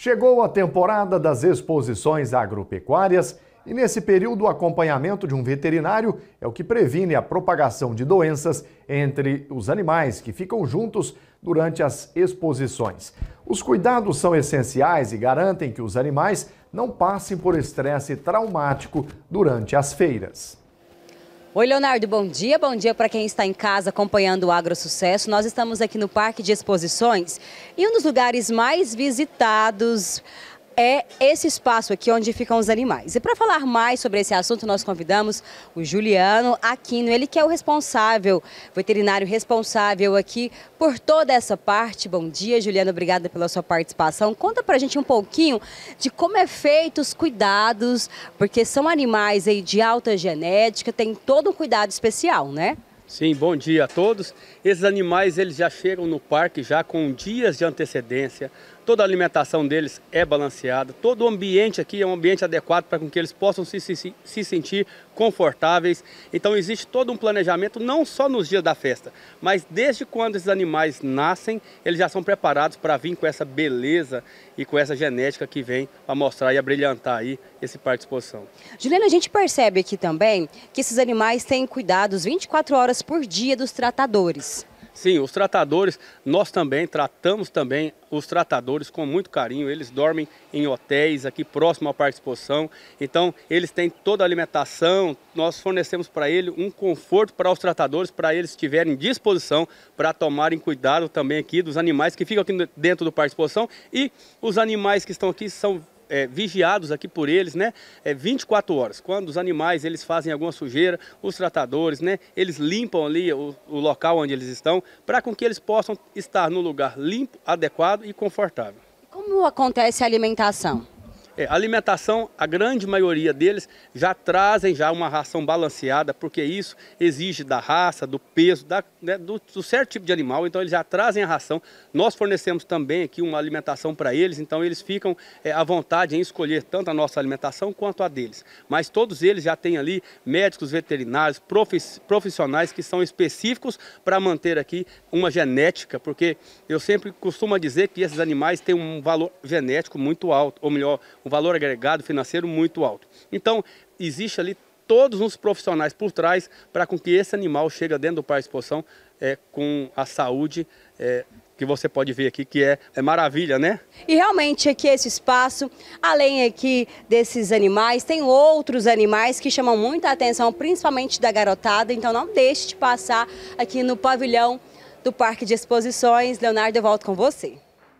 Chegou a temporada das exposições agropecuárias e, nesse período, o acompanhamento de um veterinário é o que previne a propagação de doenças entre os animais que ficam juntos durante as exposições. Os cuidados são essenciais e garantem que os animais não passem por estresse traumático durante as feiras. Oi, Leonardo, bom dia. Bom dia para quem está em casa acompanhando o Agro Sucesso. Nós estamos aqui no Parque de Exposições e um dos lugares mais visitados é esse espaço aqui onde ficam os animais. E para falar mais sobre esse assunto, nós convidamos o Juliano Aquino, ele que é o responsável, veterinário responsável aqui por toda essa parte. Bom dia, Juliano, obrigada pela sua participação. Conta para a gente um pouquinho de como é feito os cuidados, porque são animais aí de alta genética, tem todo um cuidado especial, né? Sim, bom dia a todos. Esses animais eles já chegam no parque já com dias de antecedência. Toda a alimentação deles é balanceada. Todo o ambiente aqui é um ambiente adequado para que eles possam se, se, se sentir confortáveis. Então existe todo um planejamento não só nos dias da festa, mas desde quando esses animais nascem, eles já são preparados para vir com essa beleza e com essa genética que vem para mostrar e abrilhantar aí esse parque de exposição. Juliana, a gente percebe aqui também que esses animais têm cuidados 24 horas por dia dos tratadores. Sim, os tratadores, nós também tratamos também os tratadores com muito carinho. Eles dormem em hotéis aqui próximo de Exposição. Então, eles têm toda a alimentação. Nós fornecemos para ele um conforto para os tratadores, para eles estiverem disposição para tomarem cuidado também aqui dos animais que ficam aqui dentro do Parque de Exposição. E os animais que estão aqui são é, vigiados aqui por eles, né? É 24 horas. Quando os animais eles fazem alguma sujeira, os tratadores, né? Eles limpam ali o, o local onde eles estão, para com que eles possam estar no lugar limpo, adequado e confortável. Como acontece a alimentação? É, alimentação, a grande maioria deles já trazem já uma ração balanceada, porque isso exige da raça, do peso, da, né, do, do, certo tipo de animal, então eles já trazem a ração. Nós fornecemos também aqui uma alimentação para eles, então eles ficam é, à vontade em escolher tanto a nossa alimentação quanto a deles. Mas todos eles já têm ali médicos veterinários, profissionais que são específicos para manter aqui uma genética, porque eu sempre costumo dizer que esses animais têm um valor genético muito alto, ou melhor, um valor agregado financeiro muito alto. Então, existe ali todos os profissionais por trás para com que esse animal chegue dentro do parque de exposição é, com a saúde é, que você pode ver aqui, que é, é maravilha, né? E realmente aqui esse espaço, além aqui desses animais, tem outros animais que chamam muita atenção, principalmente da garotada, então não deixe de passar aqui no pavilhão do Parque de Exposições. Leonardo, eu volto com você.